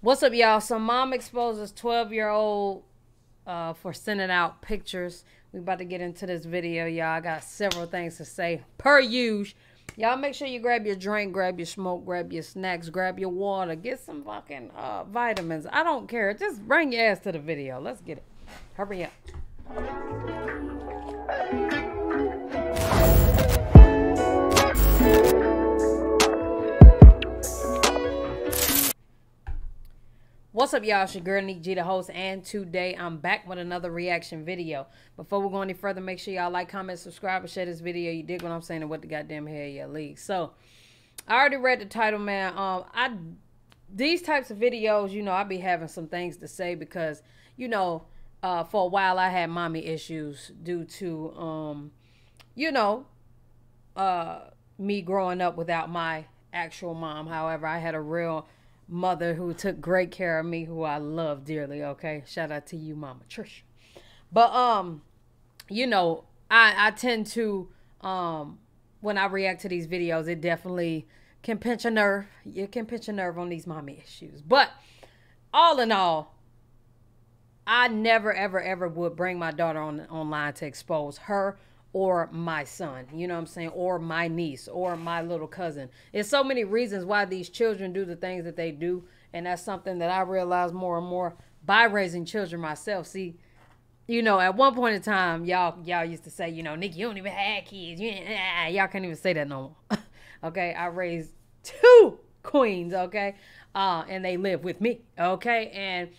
What's up, y'all? So, mom exposes 12 year old uh, for sending out pictures. We about to get into this video, y'all. I got several things to say per usual. Y'all make sure you grab your drink, grab your smoke, grab your snacks, grab your water, get some fucking uh, vitamins. I don't care. Just bring your ass to the video. Let's get it. Hurry up. What's up, y'all? It's your girl, Nick G, the host, and today I'm back with another reaction video. Before we go any further, make sure y'all like, comment, subscribe, and share this video. You dig what I'm saying and what the goddamn hell you league. So, I already read the title, man. Um, I these types of videos, you know, I be having some things to say because, you know, uh, for a while I had mommy issues due to, um, you know, uh, me growing up without my actual mom. However, I had a real mother who took great care of me, who I love dearly. Okay, shout out to you, Mama Trisha. But um, you know, I I tend to um when I react to these videos, it definitely can pinch a nerve. You can pinch a nerve on these mommy issues. But all in all, I never ever ever would bring my daughter on online to expose her or my son, you know what I'm saying, or my niece or my little cousin. There's so many reasons why these children do the things that they do, and that's something that I realize more and more by raising children myself. See, you know, at one point in time, y'all y'all used to say, you know, Nick, you don't even have kids. You, y'all can't even say that no more. okay, I raised two queens, okay, uh, and they live with me, okay, and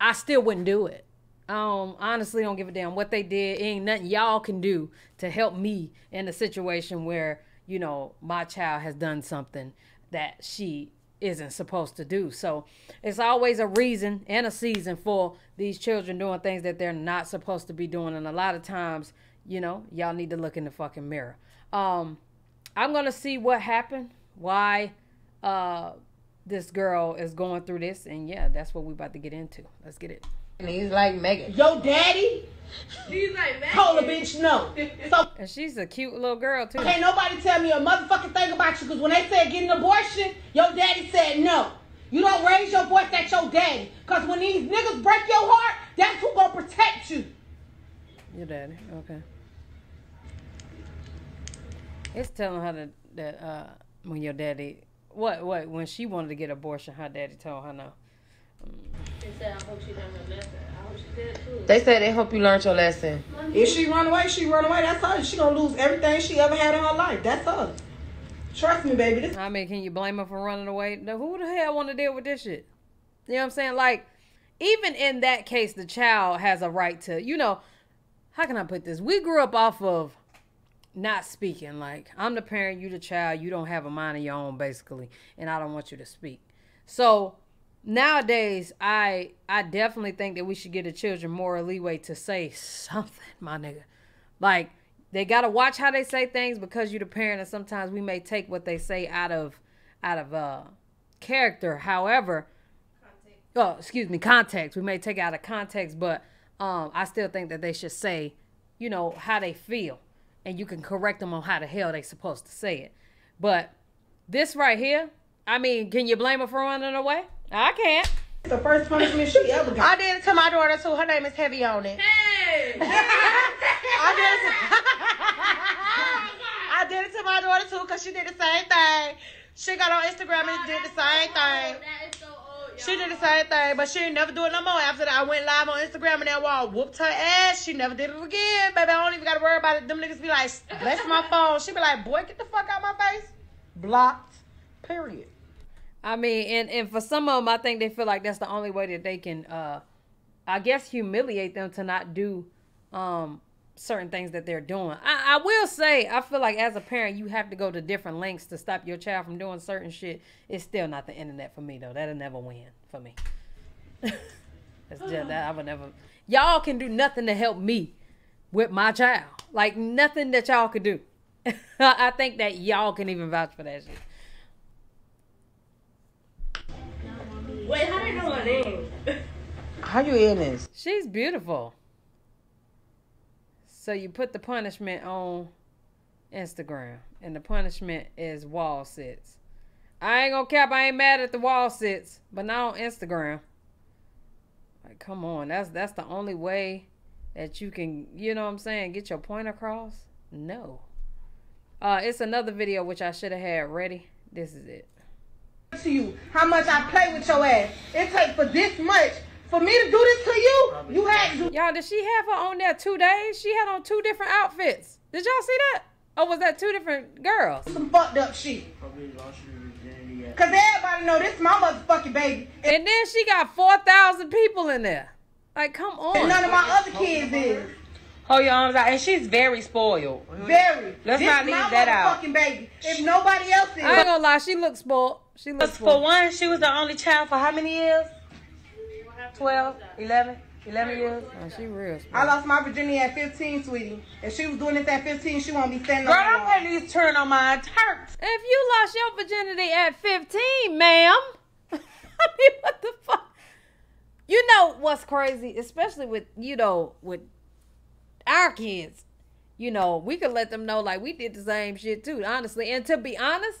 I still wouldn't do it um honestly don't give a damn what they did. Ain't nothing y'all can do to help me in a situation where you know my child has done something that she isn't supposed to do. So it's always a reason and a season for these children doing things that they're not supposed to be doing. And a lot of times you know y'all need to look in the fucking mirror. Um i'm gonna see what happened why uh this girl is going through this. And yeah that's what we're about to get into. Let's get it and he's like Megan. Yo, daddy. He's like Megan. Told a bitch no. So and she's a cute little girl too. Can't nobody tell me a motherfucking thing about you because when they said get an abortion, your daddy said no. You don't raise your voice at your daddy. Cause when these niggas break your heart, that's who gonna protect you. Your daddy, okay. It's telling her that, that uh, when your daddy what what when she wanted to get abortion, her daddy told her no. They said, I hope she learned her lesson. I hope she did too. They said they hope you learned your lesson. If she run away, she run away. That's her. She gonna lose everything she ever had in her life. That's her. Trust me, baby. This I mean, can you blame her for running away? No, who the hell want to deal with this shit? You know what I'm saying? Like, even in that case, the child has a right to, you know, how can I put this? We grew up off of not speaking. Like, I'm the parent, you the child, you don't have a mind of your own, basically, and I don't want you to speak. So nowadays I I definitely think that we should give the children more leeway to say something, my nigga. Like they gotta watch how they say things because you're the parent, and sometimes we may take what they say out of out of uh character. However, context. oh excuse me, context. We may take out of context, but um I still think that they should say, you know, how they feel, and you can correct them on how the hell they supposed to say it. But this right here, I mean, can you blame her for running away? I can't. The first punishment she ever got. I did it to my daughter too. Her name is Heavy on it. Hey! I did it. To, I did it to my daughter too because she did the same thing. She got on Instagram and did the same thing. She did the same thing, but she ain't never do it no more. After that, I went live on Instagram and that wall whooped her ass. She never did it again, baby. I don't even gotta worry about it. Them niggas be like, bless my phone. She be like, boy, get the fuck out my face. Blocked. Period. I mean, and, and for some of them, I think they feel like that's the only way that they can, uh, I guess, humiliate them to not do um, certain things that they're doing. I, I will say, I feel like as a parent, you have to go to different lengths to stop your child from doing certain shit. It's still not the internet for me, though. That'll never win for me. That's just that I would never. Y'all can do nothing to help me with my child. Like nothing that y'all could do. I think that y'all can even vouch for that shit. Wait, how do you know my name? How you in this? She's beautiful. So you put the punishment on Instagram, and the punishment is wall sits. I ain't gonna cap. I ain't mad at the wall sits, but not on Instagram. Like, come on. That's that's the only way that you can, you know what I'm saying, get your point across. No. Uh, it's another video which I should have had ready. This is it. To you, how much I play with your ass. It takes for this much for me to do this to you. You had to. Y'all, did she have her on there two days? She had on two different outfits. Did y'all see that? Or was that two different girls? some fucked up shit. Cause everybody know this my motherfucking baby. And And then she got 4,000 people in there. Like, come on. none of my other kids is. Hold your arms out. And she's very spoiled. Very. Let's this not leave my that out. motherfucking baby. If nobody else is. I ain't gonna lie, she looks spoiled. She looks For spoiled. one, she was the only child for how many years? 12, 11, 11 years. Oh, she real I lost my virginity at 15, sweetie. If she was doing this at 15, she won't be standing Girl, on I'm the wall. ready to turn on my turks. If you lost your virginity at 15, ma'am, I mean, what the fuck? You know what's crazy, especially with you know with our kids. You know, we could let them know like we did the same shit too, honestly. And to be honest,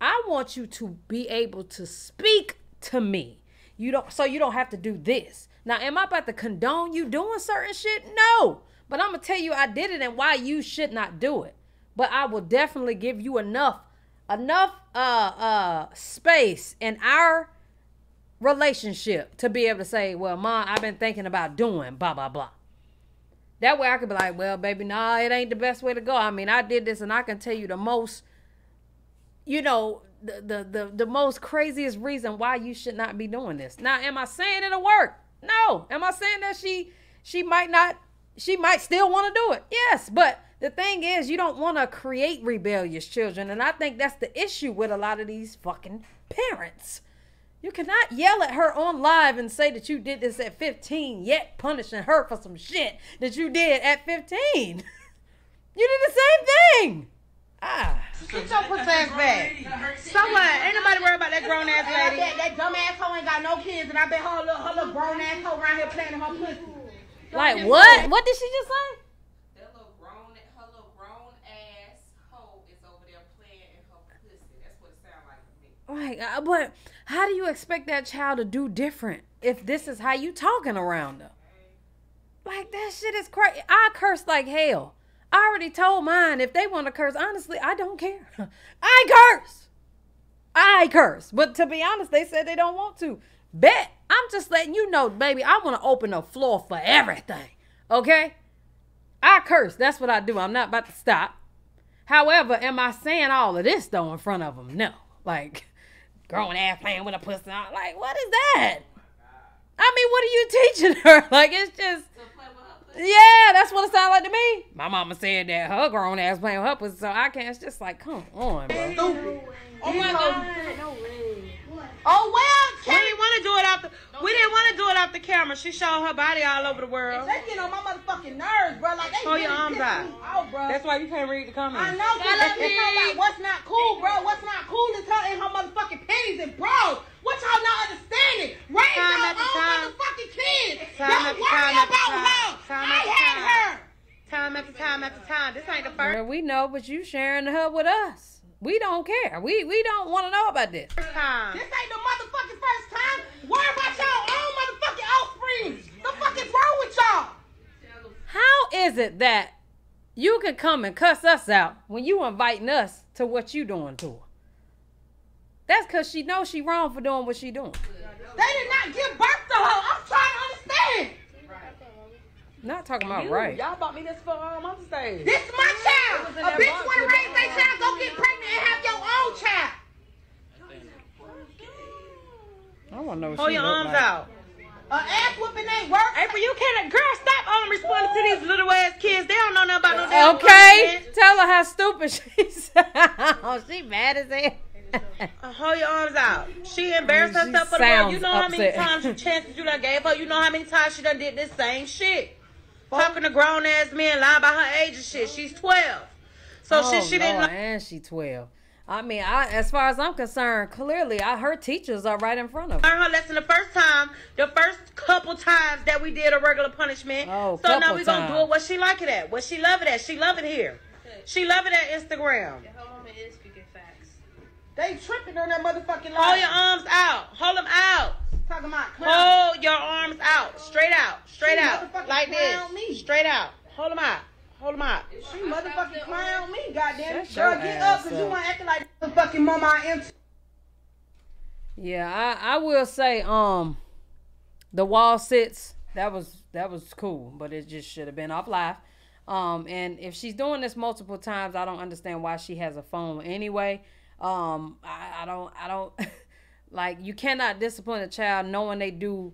I want you to be able to speak to me. You don't so you don't have to do this. Now, am I about to condone you doing certain shit? No. But I'm gonna tell you I did it and why you should not do it. But I will definitely give you enough enough uh uh space in our relationship to be able to say, well, mom, I've been thinking about doing blah blah blah. That way I could be like, well, baby, nah, it ain't the best way to go. I mean, I did this and I can tell you the most, you know, the the the, the most craziest reason why you should not be doing this. Now, am I saying it'll work? No. Am I saying that she she might not she might still want to do it? Yes, but the thing is you don't want to create rebellious children and I think that's the issue with a lot of these fucking parents. You cannot yell at her on live and say that you did this at 15, yet punishing her for some shit that you did at 15. you did the same thing. Ah. Get your pussy ass back. So what? Ain't nobody worried about that grown ass And lady. bet that dumb asshole ain't got no kids, and I bet her little, her little grown ass hoe around here playing her pussy. Like what? What did she just say? That little grown, her little grown ass hoe is over there playing in her pussy. That's what it sounds like but how do you expect that child to do different if this is how you talking around them? Like that shit is crazy. I curse like hell. I already told mine if they want to curse. Honestly, I don't care. I curse. I curse. But to be honest, they said they don't want to. Bet. I'm just letting you know, baby. I want to open the floor for everything. Okay? I curse. That's what I do. I'm not about to stop. However, am I saying all of this though in front of them? No. Like, grown ass playing with a pussy. I'm like, what is that? I mean, what are you teaching her? Like, it's just. Yeah, that's what it sounds like to me. My mama said that her grown ass playing with her pussy, so I can't. It's just like, come on, bro. Stupid. Oh my god, no way. Oh well, We didn't want to do it off the. We didn't want to do it off the camera. She showed her body all over the world. They get on my motherfucking nerves, bro. Like they Hold really your arms pissing out. me off, bro. That's why you can't read the comments. I know, cause they it's not like what's not cool, bro. What's not cool is her and her motherfucking panties and bros. What y'all not understanding? Raise Time your after own time. motherfucking kids. Time Don't after worry time about after her. time. Time I had time. her. Time after time after time. This ain't the first Girl, we know, but you sharing her with us. We don't care. We we don't want to know about this. time. This ain't the motherfucking first time. Worry about y'all own motherfucking offspring. The fuck is wrong with y'all? How is it that you can come and cuss us out when you inviting us to what you doing to her? That's cause she knows she wrong for doing what she doing. They did not give birth to her. I'm trying to understand. Not talking about You, right. Y'all bought me this for um, Mother's Day. This is my child. A bitch want to raise the, their uh, child, go get pregnant and have your own child. I want to know what Hold she your arms like. out. A ass whooping ain't work. April, you can't. Girl, stop um responding to these little ass kids. They don't know nothing about no damn Okay, punishment. tell her how stupid she sounds. she mad as hell. Uh, hold your arms out. She embarrassed She herself for the world. You sounds know how many times you chances you done gave her. You know how many times she done did this same shit. Talking to grown ass men, lying about her age and shit. She's twelve, so oh, she she didn't Lord, know. and she twelve. I mean, I as far as I'm concerned, clearly, I her teachers are right in front of her. Learn her lesson the first time, the first couple times that we did a regular punishment. Oh, so now couple we gonna do it what she like it at, what she love it at. She love it here. She love it at Instagram. They tripping on that motherfucking line. Hold your arms out. Hold them out. Talking about clown. Hold your arms out. Straight out. Straight She out. motherfucking Like clown this. me. Straight out. Hold them out. Hold them out. She motherfucking clown me, goddamn. Shut Girl, your get up, cause you want acting like motherfucking mama I am. Yeah, I, I will say, um, the wall sits. That was that was cool, but it just should have been off live. Um, and if she's doing this multiple times, I don't understand why she has a phone anyway. Um, I, I don't I don't like you cannot discipline a child knowing they do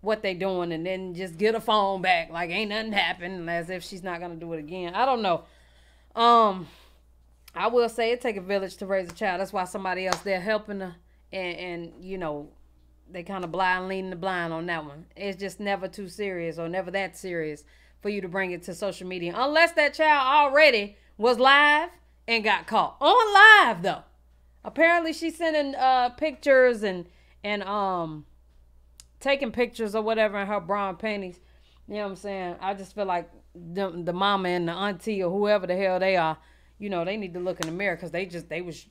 what they doing and then just get a phone back like ain't nothing happened as if she's not gonna do it again. I don't know. Um, I will say it take a village to raise a child. That's why somebody else there helping her, and and you know, they kind of blind leading the blind on that one. It's just never too serious or never that serious for you to bring it to social media, unless that child already was live and got caught on live though. Apparently, she's sending uh pictures and and um taking pictures or whatever in her brown panties. You know what I'm saying? I just feel like the, the mama and the auntie or whoever the hell they are, you know, they need to look in the mirror because they just they was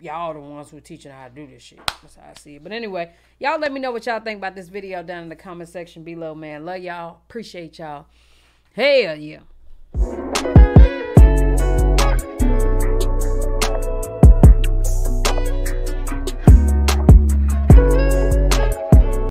y'all the ones who teaching how to do this shit. That's how I see it. But anyway, y'all let me know what y'all think about this video down in the comment section below, man. Love y'all. Appreciate y'all. Hell yeah.